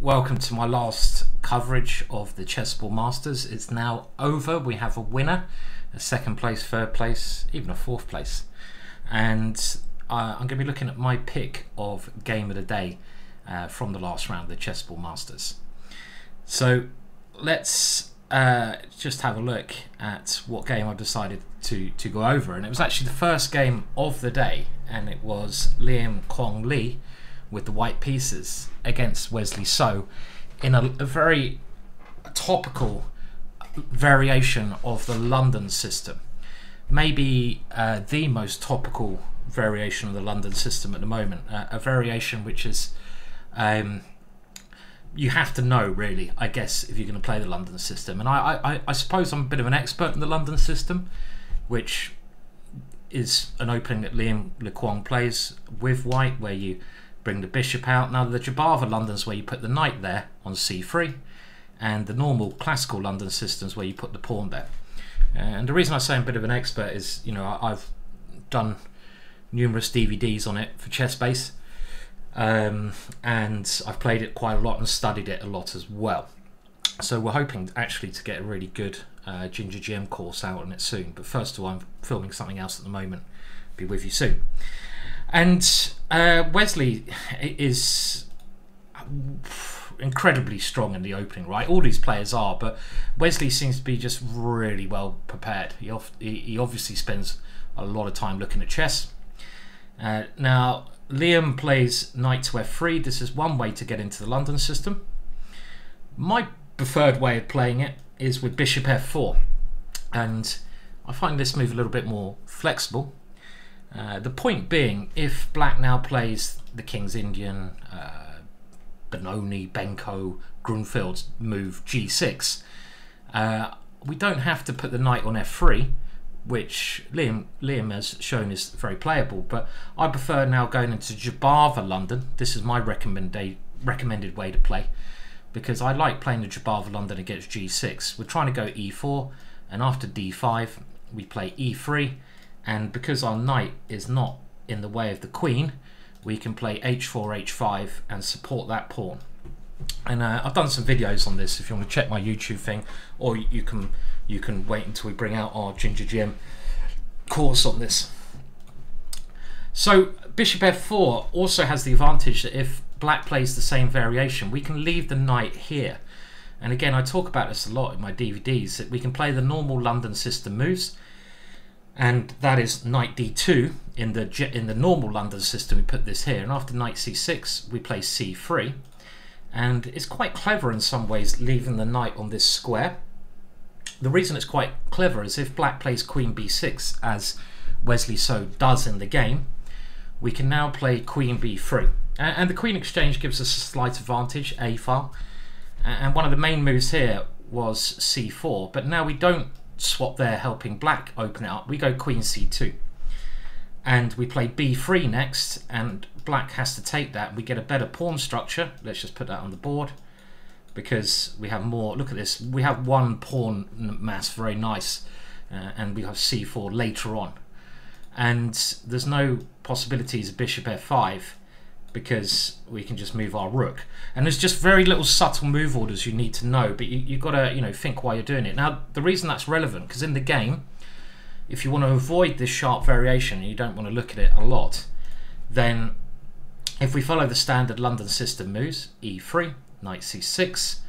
welcome to my last coverage of the Chessable Masters. It's now over. We have a winner, a second place, third place, even a fourth place. And uh, I'm going to be looking at my pick of game of the day uh, from the last round, of the Chessable Masters. So let's uh, just have a look at what game I've decided to, to go over. And it was actually the first game of the day, and it was Liem Quang Le with the white pieces against Wesley So in a, a very topical variation of the London system. Maybe uh, the most topical variation of the London system at the moment. Uh, a variation which is. Um, you have to know, really, I guess, if you're going to play the London system. And I, I, I suppose I'm a bit of an expert in the London system, which is an opening that Liem Le Quang plays with white, where you bring the bishop out. Now the Jobava London's where you put the knight there on c3 and the normal classical London systems where you put the pawn there. And the reason I say I'm a bit of an expert is, you know, I've done numerous DVDs on it for ChessBase um, and I've played it quite a lot and studied it a lot as well. So we're hoping actually to get a really good uh, Ginger GM course out on it soon. But first of all, I'm filming something else at the moment. Be with you soon. And uh, Wesley is incredibly strong in the opening, right? All these players are, but Wesley seems to be just really well prepared. He, he obviously spends a lot of time looking at chess. Uh, now, Liem plays knight to f3. This is one way to get into the London system. My preferred way of playing it is with bishop f4. And I find this move a little bit more flexible uh, the point being, if black now plays the King's Indian, uh, Benoni, Benko, Grunfeld's move g6, uh, we don't have to put the knight on f3, which Liem, Liem has shown is very playable, but I prefer now going into Jobava London. This is my recommended recommended way to play because I like playing the Jobava London against g6. We're trying to go e4, and after d5, we play e3 and because our knight is not in the way of the queen we can play h4 h5 and support that pawn. And uh, I've done some videos on this. If you want to check my YouTube thing or you can you can wait until we bring out our Ginger GM course on this. So bishop f4 also has the advantage that if black plays the same variation we can leave the knight here. And again I talk about this a lot in my DVDs that we can play the normal London system moves and that is knight d2 in the in the normal London system we put this here. And after knight c6 we play c3 and it's quite clever in some ways leaving the knight on this square. The reason it's quite clever is if black plays queen b6 as Wesley So does in the game we can now play queen b3 and the queen exchange gives us a slight advantage a file and one of the main moves here was c4 but now we don't swap there helping black open it up. We go queen c2 and we play b3 next and black has to take that. We get a better pawn structure. Let's just put that on the board because we have more. Look at this. We have one pawn mass, very nice, uh, and we have c4 later on. And there's no possibilities of bishop f5 because we can just move our rook. And there's just very little subtle move orders you need to know, but you, you've got to you know think why you're doing it. Now, the reason that's relevant, because in the game, if you want to avoid this sharp variation and you don't want to look at it a lot, then if we follow the standard London system moves, e3, knight c6,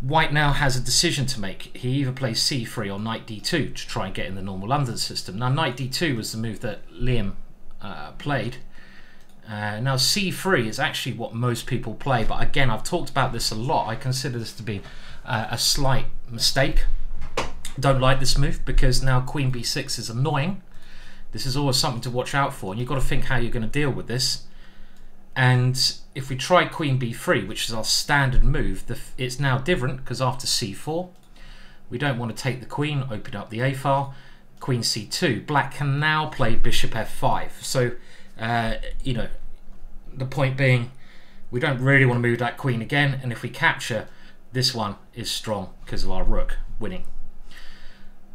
White now has a decision to make. He either plays c3 or knight d2 to try and get in the normal London system. Now, knight d2 was the move that Liem uh, played, uh, now c3 is actually what most people play, but again, I've talked about this a lot. I consider this to be uh, a slight mistake. Don't like this move because now queen b6 is annoying. This is always something to watch out for, and you've got to think how you're going to deal with this. And if we try queen b3, which is our standard move, the, it's now different because after c4, we don't want to take the queen, open up the a file, queen c2. Black can now play bishop f5. So uh, you know, the point being, we don't really want to move that queen again, and if we capture, this one is strong because of our rook winning.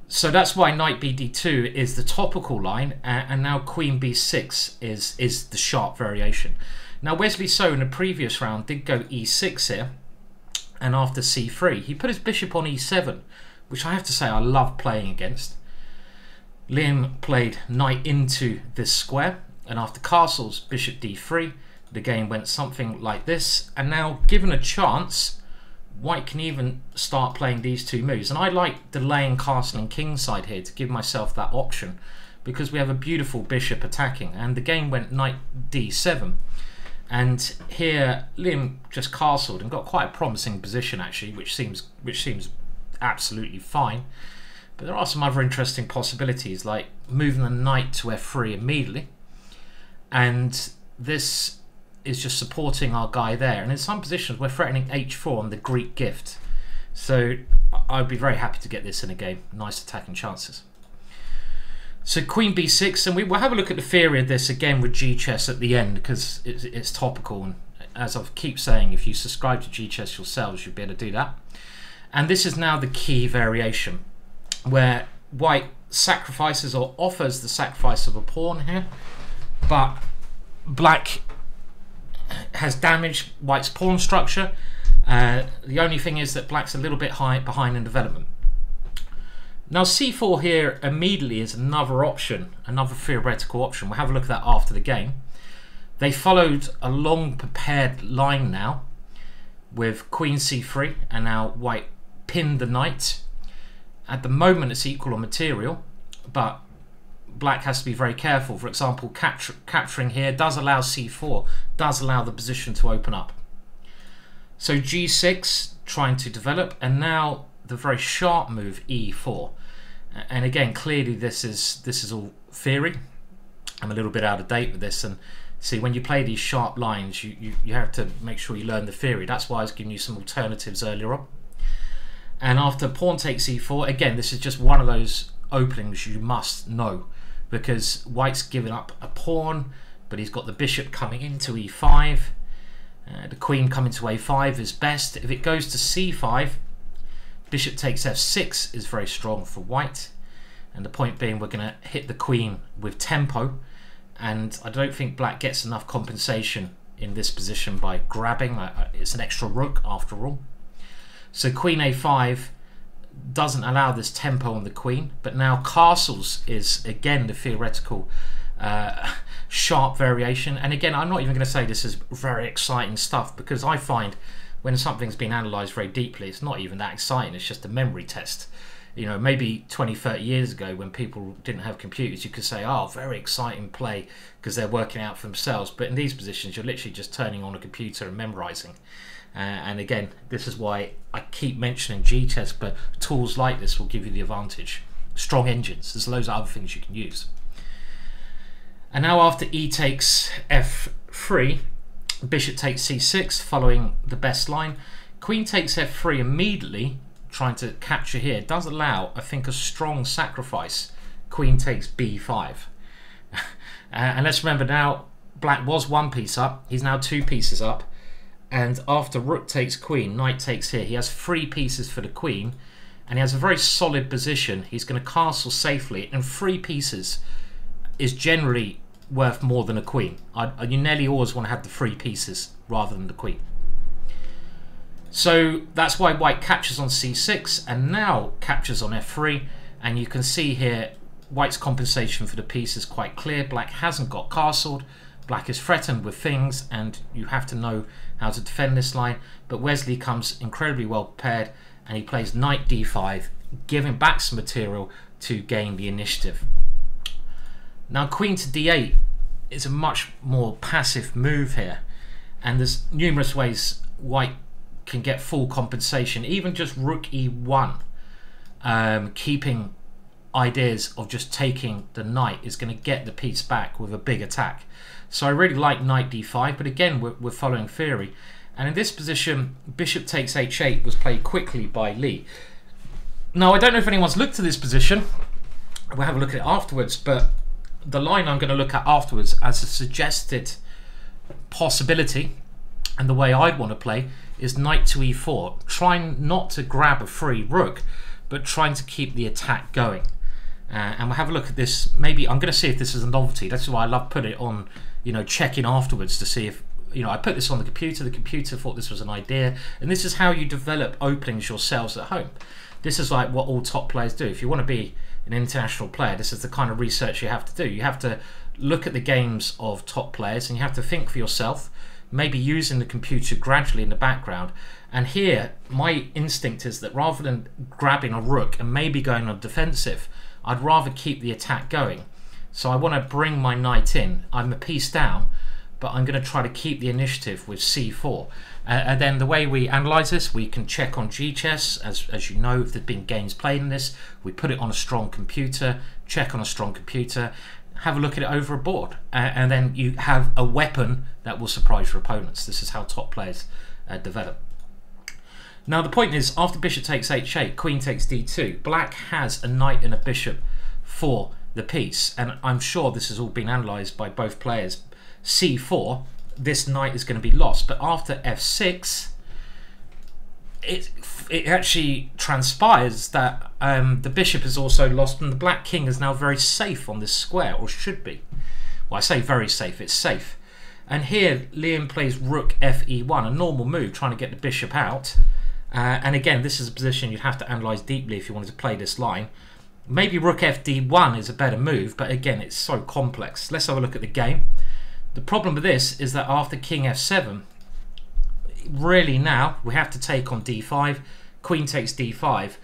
So that's why knight bd2 is the topical line, and now queen b6 is is the sharp variation. Now Wesley So in the previous round did go e6 here, and after c3 he put his bishop on e7, which I have to say I love playing against. Liem played knight into this square, and after castles, bishop d3, the game went something like this. And now, given a chance, white can even start playing these two moves. And I like delaying castling kingside here to give myself that option because we have a beautiful bishop attacking. And the game went knight d7. And here Liem just castled and got quite a promising position actually, which seems which seems absolutely fine. But there are some other interesting possibilities, like moving the knight to f3 immediately. And this is just supporting our guy there. And in some positions, we're threatening h4 on the Greek gift. So I'd be very happy to get this in a game. Nice attacking chances. So queen b6, and we will have a look at the theory of this again with G-Chess at the end because it's, it's, topical. And as I keep saying, if you subscribe to G-Chess yourselves, you'll be able to do that. And this is now the key variation where white sacrifices or offers the sacrifice of a pawn here, but black has damaged white's pawn structure. Uh, the only thing is that black's a little bit high behind in development. Now c4 here immediately is another option, another theoretical option. We'll have a look at that after the game. They followed a long prepared line now with queen c3 and now white pinned the knight at the moment, it's equal on material, but black has to be very careful. For example, capture, capturing here does allow c4, does allow the position to open up. So g6 trying to develop, and now the very sharp move e4. And again, clearly this is this is all theory. I'm a little bit out of date with this, and see when you play these sharp lines, you, you, you have to make sure you learn the theory. That's why I was giving you some alternatives earlier on. And after pawn takes e4, again, this is just one of those openings you must know because white's given up a pawn, but he's got the bishop coming into e5. Uh, the queen coming to a5 is best. If it goes to c5, bishop takes f6 is very strong for white. And the point being, we're going to hit the queen with tempo. And I don't think black gets enough compensation in this position by grabbing. It's an extra rook after all. So queen a5 doesn't allow this tempo on the queen, but now castles is again the theoretical uh, sharp variation. And again, I'm not even going to say this is very exciting stuff because I find when something's been analysed very deeply, it's not even that exciting. It's just a memory test. You know, maybe 20, 30 years ago when people didn't have computers, you could say, oh, very exciting play because they're working out for themselves. But in these positions, you're literally just turning on a computer and memorising. Uh, and again, this is why I keep mentioning G-Chess, but tools like this will give you the advantage. Strong engines, there's loads of other things you can use. And now after e takes f3, bishop takes c6, following the best line. Queen takes f3 immediately, trying to capture here, does allow, I think, a strong sacrifice. Queen takes b5. uh, and let's remember now, black was one piece up, he's now two pieces up. And after rook takes queen, knight takes here. He has three pieces for the queen, and he has a very solid position. He's going to castle safely, and three pieces is generally worth more than a queen. I, you nearly always want to have the three pieces rather than the queen. So that's why white captures on c6 and now captures on f3 and you can see here white's compensation for the piece is quite clear. Black hasn't got castled. Black is threatened with things and you have to know how to defend this line. But Wesley comes incredibly well prepared and he plays knight d5, giving back some material to gain the initiative. Now queen to d8 is a much more passive move here and there's numerous ways white can get full compensation, even just rook e1, um, keeping ideas of just taking the knight is going to get the piece back with a big attack. So I really like knight d5, but again, we're, we're following theory. And in this position, bishop takes h8 was played quickly by Le. Now, I don't know if anyone's looked at this position. We'll have a look at it afterwards, but the line I'm going to look at afterwards as a suggested possibility and the way I'd want to play is knight to e4, trying not to grab a free rook, but trying to keep the attack going. Uh, and we'll have a look at this. Maybe I'm going to see if this is a novelty. That's why I love putting it on, you know, checking afterwards to see if you know, I put this on the computer. The computer thought this was an idea, and this is how you develop openings yourselves at home. This is like what all top players do. If you want to be an international player, this is the kind of research you have to do. You have to look at the games of top players, and you have to think for yourself. Maybe using the computer gradually in the background. And here, my instinct is that rather than grabbing a rook and maybe going on defensive, I'd rather keep the attack going. So I want to bring my knight in. I'm a piece down, but I'm going to try to keep the initiative with c4. Uh, and then the way we analyze this, we can check on GChess, as, as you know, if there's been games played in this, we put it on a strong computer, check on a strong computer, have a look at it over a board, uh, and then you have a weapon that will surprise your opponents. This is how top players uh, develop. Now the point is, after bishop takes h8, queen takes d2, black has a knight and a bishop for the piece, and I'm sure this has all been analysed by both players c4, this knight is going to be lost. But after f6, it it actually transpires that um, the bishop is also lost and the black king is now very safe on this square, or should be. Well, I say very safe, it's safe. And here, Liem plays rook fe1, a normal move, trying to get the bishop out. Uh, and again, this is a position you'd have to analyse deeply if you wanted to play this line. Maybe rook fd1 is a better move, but again, it's so complex. Let's have a look at the game. The problem with this is that after king f7, really now we have to take on d5, queen takes d5.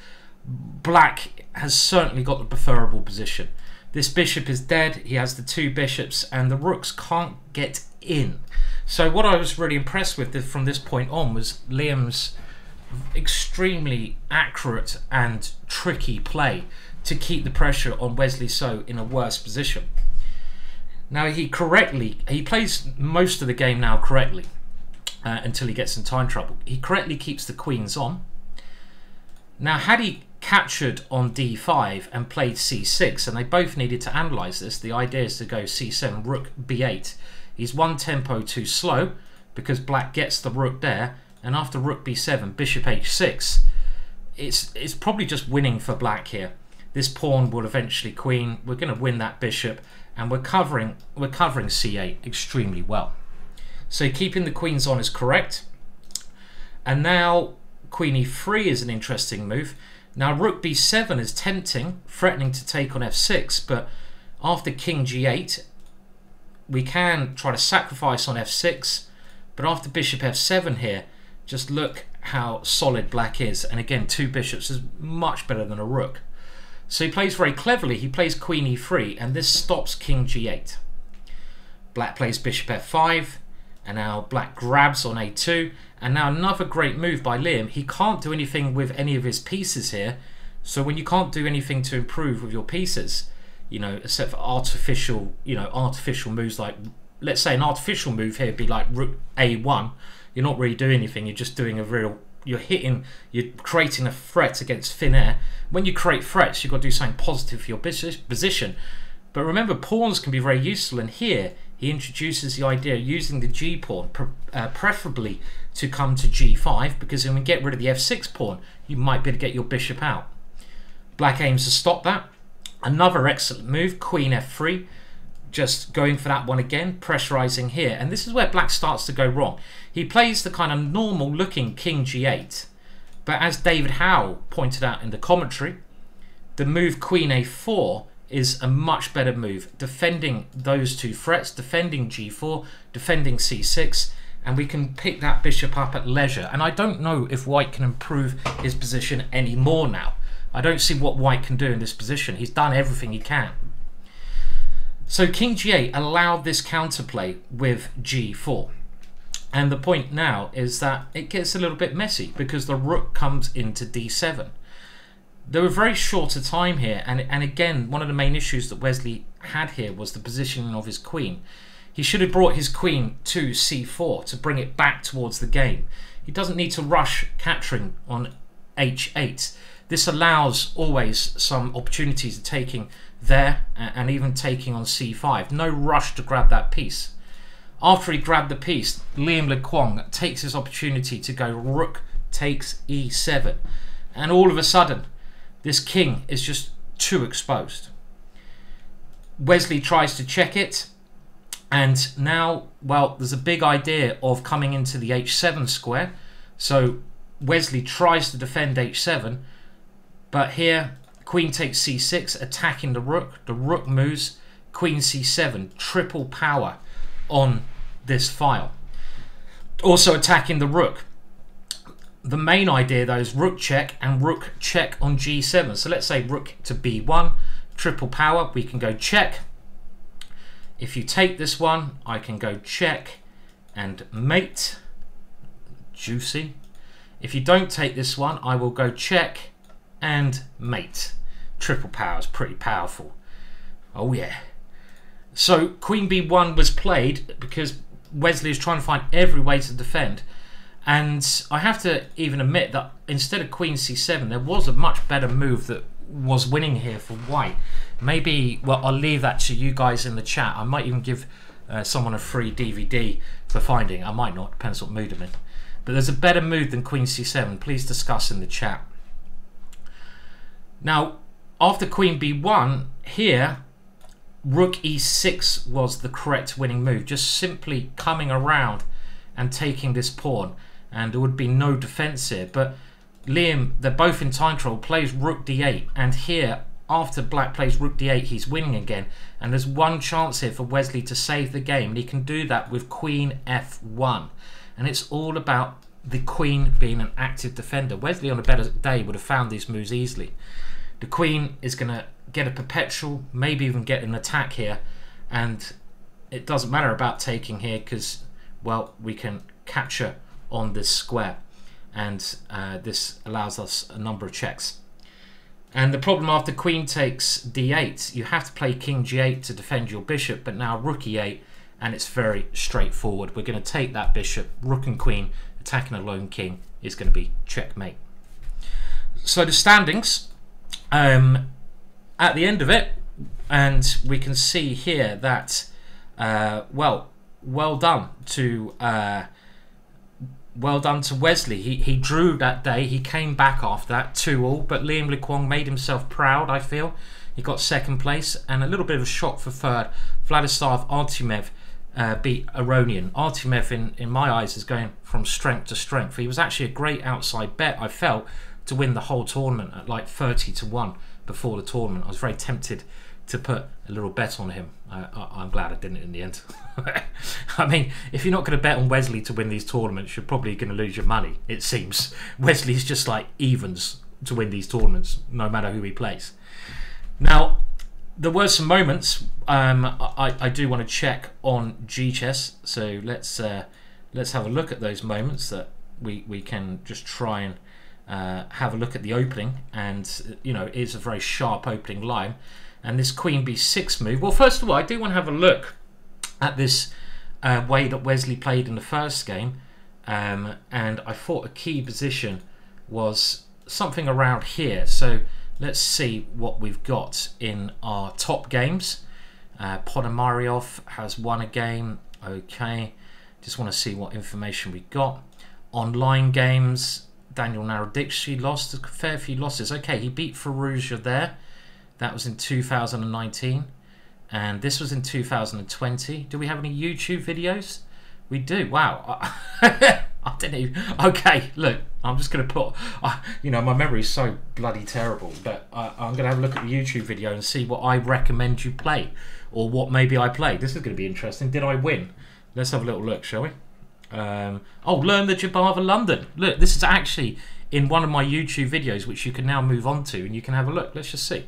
Black has certainly got the preferable position. This bishop is dead, he has the two bishops, and the rooks can't get in. So what I was really impressed with from this point on was Liem's extremely accurate and tricky play to keep the pressure on Wesley So in a worse position. Now he correctly, he plays most of the game now correctly uh, until he gets in time trouble. He correctly keeps the queens on. Now had he captured on d5 and played c6 and they both needed to analyse this, the idea is to go c7, rook b8. He's one tempo too slow because black gets the rook there and after rook b7, bishop h6. It's, it's probably just winning for black here. This pawn will eventually queen. We're going to win that bishop and we're covering we're covering c8 extremely well. So keeping the queens on is correct. And now queen e3 is an interesting move. Now rook b7 is tempting, threatening to take on f6, but after king g8, we can try to sacrifice on f6, but after bishop f7 here, just look how solid black is. And again, two bishops is much better than a rook. So he plays very cleverly. He plays queen e3, and this stops king g8. Black plays bishop f5, and now black grabs on a2. And now another great move by Liem. He can't do anything with any of his pieces here. So when you can't do anything to improve with your pieces, you know, except for artificial, you know, artificial moves like, let's say an artificial move here would be like rook a1. You're not really doing anything. You're just doing a real you're hitting, you're creating a threat against thin air. When you create threats, you've got to do something positive for your position. But remember, pawns can be very useful, and here he introduces the idea of using the g pawn, uh, preferably to come to g5, because when we get rid of the f6 pawn, you might be able to get your bishop out. Black aims to stop that. Another excellent move, queen f3 just going for that one again, pressurizing here. And this is where black starts to go wrong. He plays the kind of normal looking king g8. But as David Howell pointed out in the commentary, the move queen a4 is a much better move. Defending those two threats, defending g4, defending c6, and we can pick that bishop up at leisure. And I don't know if white can improve his position any more now. I don't see what white can do in this position. He's done everything he can. So king g8 allowed this counterplay with g4. And the point now is that it gets a little bit messy because the rook comes into d7. There were very short a time here, and, and again, one of the main issues that Wesley had here was the positioning of his queen. He should have brought his queen to c4 to bring it back towards the game. He doesn't need to rush capturing on h8. This allows always some opportunities of taking there and even taking on c5. No rush to grab that piece. After he grabbed the piece, Liem Le Quang takes his opportunity to go rook takes e7. And all of a sudden, this king is just too exposed. Wesley tries to check it, And now, well, there's a big idea of coming into the h7 square. So Wesley tries to defend h7, but here queen takes c6, attacking the rook. The rook moves, queen c7, triple power on this file. Also attacking the rook. The main idea though is rook check and rook check on g7. So let's say rook to b1, triple power, we can go check. If you take this one, I can go check and mate. Juicy. If you don't take this one, I will go check and mate. Triple power is pretty powerful. Oh yeah. So queen b1 was played because Wesley is trying to find every way to defend. And I have to even admit that instead of queen c7, there was a much better move that was winning here for white. Maybe, well, I'll leave that to you guys in the chat. I might even give uh, someone a free DVD for finding. I might not, depends what mood I'm in. But there's a better move than queen c7. Please discuss in the chat. Now, after queen b1, here, rook e6 was the correct winning move. Just simply coming around and taking this pawn. And there would be no defense here. But Liem, they're both in time control, plays rook d8. And here, after black plays rook d8, he's winning again. And there's one chance here for Wesley to save the game. And he can do that with queen f1 and it's all about the queen being an active defender. Wesley on a better day would have found these moves easily. The queen is going to get a perpetual, maybe even get an attack here, and it doesn't matter about taking here because, well, we can capture on this square, and uh, this allows us a number of checks. And the problem after queen takes d8, you have to play king g8 to defend your bishop, but now rook e8 and it's very straightforward. We're going to take that bishop, rook and queen, attacking a lone king is going to be checkmate. So the standings, um, at the end of it, and we can see here that, uh, well, well done to uh, well done to Wesley. He, he drew that day. He came back after that, 2 all. But Liem Le Quang made himself proud, I feel. He got second place and a little bit of a shock for third. Vladislav Artemiev uh, beat Aronian. Artemiev, in, in my eyes, is going from strength to strength. He was actually a great outside bet, I felt, to win the whole tournament at like 30 to 1 before the tournament. I was very tempted to put a little bet on him. I, am glad I didn't in the end. I mean, if you're not going to bet on Wesley to win these tournaments, you're probably going to lose your money, it seems. Wesley's just like evens to win these tournaments, no matter who he plays. Now, there were some moments. Um, I, I do want to check on GChess, so let's uh, let's have a look at those moments that we we can just try and uh, have a look at the opening. And you know, it's a very sharp opening line. And this Queen B6 move. Well, first of all, I do want to have a look at this uh, way that Wesley played in the first game. Um, and I thought a key position was something around here. So let's see what we've got in our top games. Uh, Ponomaryov has won a game. Okay. Just want to see what information we got. Online games, Daniel Naroditsky lost a fair few losses. Okay, he beat Firouzja there. That was in 2019. And this was in 2020. Do we have any YouTube videos? We do. Wow. I didn't even. Okay, look, I'm just going to put. Uh, you know, my memory is so bloody terrible, but uh, I'm going to have a look at the YouTube video and see what I recommend you play, or what maybe I played. This is going to be interesting. Did I win? Let's have a little look, shall we? Um, oh, learn the Jobava London. Look, this is actually in one of my YouTube videos, which you can now move on to, and you can have a look. Let's just see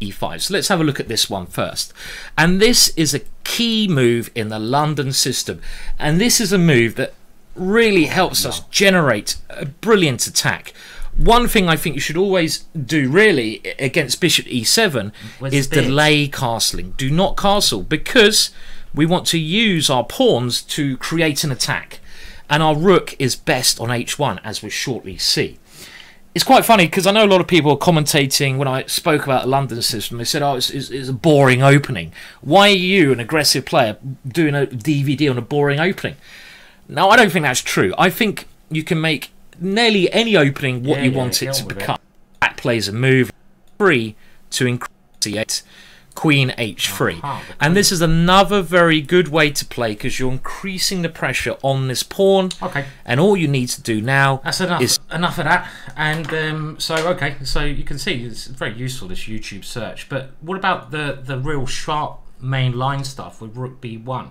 e5. So let's have a look at this one first. And this is a key move in the London system. And this is a move that really helps us generate a brilliant attack. One thing I think you should always do really against bishop e7 Where's is delay castling. Do not castle because we want to use our pawns to create an attack. And our rook is best on h1 as we shortly see it's quite funny because I know a lot of people are commentating when I spoke about the London system. They said, "Oh, it's, it's, it's, a boring opening. Why are you, an aggressive player, doing a DVD on a boring opening?" Now, I don't think that's true. I think you can make nearly any opening what yeah, you yeah, want it to become. That plays a move free to increase queen h3. Aha, the and this is another very good way to play because you're increasing the pressure on this pawn. Okay. And all you need to do now That's enough. is Enough of that. And um, so, okay, so you can see it's very useful this YouTube search. But what about the the real sharp main line stuff with Rook B1?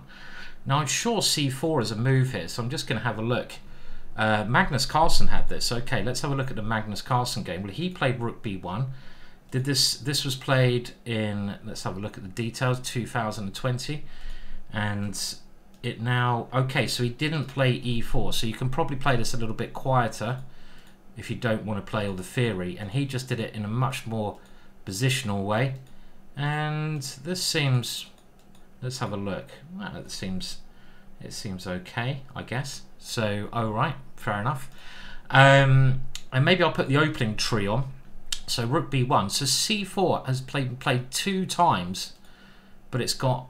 Now I'm sure C4 is a move here, so I'm just going to have a look. Uh, Magnus Carlsen had this. Okay, let's have a look at the Magnus Carlsen game. Well, he played Rook B1. Did this? This was played in. Let's have a look at the details. 2020, and it now. Okay, so he didn't play E4, so you can probably play this a little bit quieter if you don't want to play all the theory. And he just did it in a much more positional way. And this seems. Let's have a look. Well, it seems. It seems okay, I guess. So, all right, fair enough. Um, and maybe I'll put the opening tree on. So rook b1. So c4 has played played two times, but it's got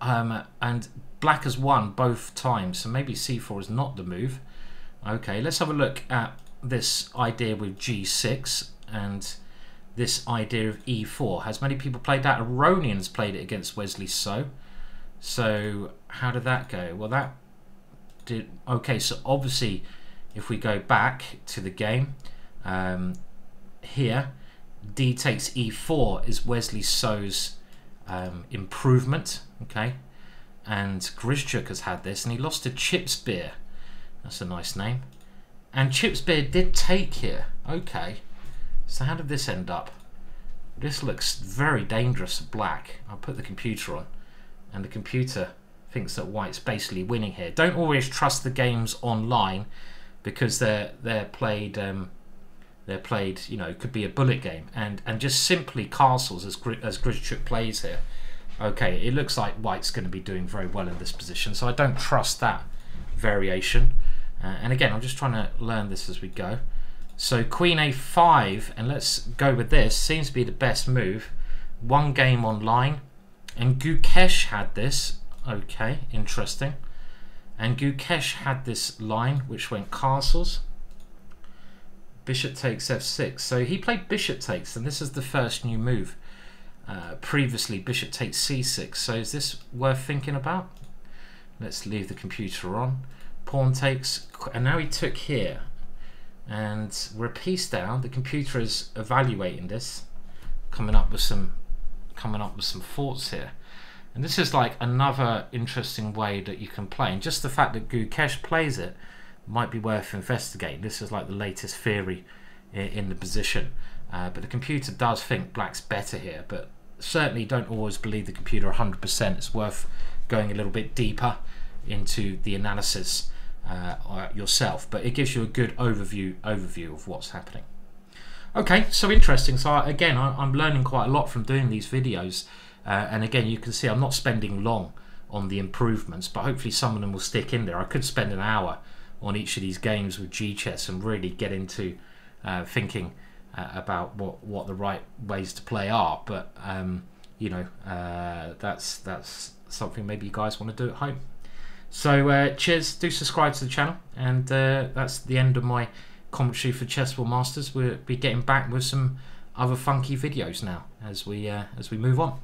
um, and black has won both times. So maybe c4 is not the move. Okay, let's have a look at this idea with g6 and this idea of e4. Has many people played that? Aronians played it against Wesley So. So how did that go? Well, that did okay. So obviously, if we go back to the game, um, here, D takes E4 is Wesley So's um, improvement. Okay, and Grischuk has had this, and he lost to Chipspear. That's a nice name. And Chipspear did take here. Okay, so how did this end up? This looks very dangerous black. I'll put the computer on, and the computer thinks that white's basically winning here. Don't always trust the games online because they're they're played um, they're played you know could be a bullet game and and just simply castles as Gri- as Grischuk plays here. Okay, it looks like white's going to be doing very well in this position, so I don't trust that variation. Uh, and again, I'm just trying to learn this as we go. So queen a5, and let's go with this. Seems to be the best move. One game online, and Gukesh had this. Okay, interesting. And Gukesh had this line which went castles. Bishop takes f6. So he played bishop takes, and this is the first new move. Uh, previously, bishop takes c6. So is this worth thinking about? Let's leave the computer on. Pawn takes, and now he took here. And we're a piece down. The computer is evaluating this, coming up with some, coming up with some thoughts here. And this is like another interesting way that you can play. And just the fact that Gukesh plays it might be worth investigating. This is like the latest theory in, the position. Uh, but the computer does think black's better here. But certainly don't always believe the computer 100%. It's worth going a little bit deeper into the analysis uh, yourself. But it gives you a good overview overview of what's happening. Okay, so interesting. So I, again, I, I'm learning quite a lot from doing these videos. Uh, and again, you can see I'm not spending long on the improvements, but hopefully some of them will stick in there. I could spend an hour on each of these games with G-chess and really get into uh, thinking uh, about what, what the right ways to play are. But um, you know, uh, that's that's something maybe you guys want to do at home. So uh, cheers, do subscribe to the channel, and uh, that's the end of my commentary for Chessable Masters. We'll be getting back with some other funky videos now as we as we move on.